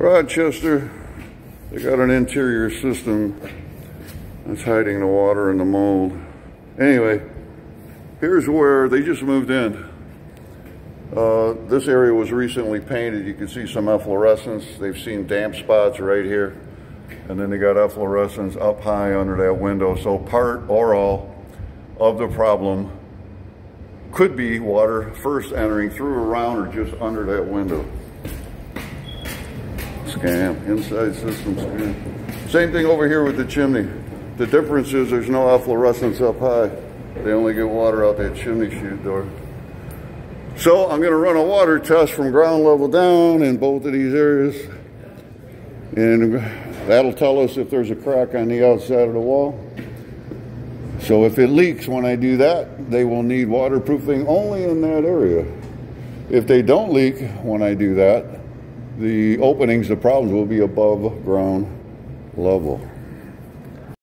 Rochester, they got an interior system that's hiding the water and the mold. Anyway, here's where they just moved in. Uh, this area was recently painted. You can see some efflorescence. They've seen damp spots right here. And then they got efflorescence up high under that window. So part or all of the problem could be water first entering through around or just under that window. Scam, inside system scam. Same thing over here with the chimney. The difference is there's no efflorescence up high. They only get water out that chimney chute door. So I'm gonna run a water test from ground level down in both of these areas. And that'll tell us if there's a crack on the outside of the wall. So if it leaks when I do that, they will need waterproofing only in that area. If they don't leak when I do that, the openings, the problems will be above ground level.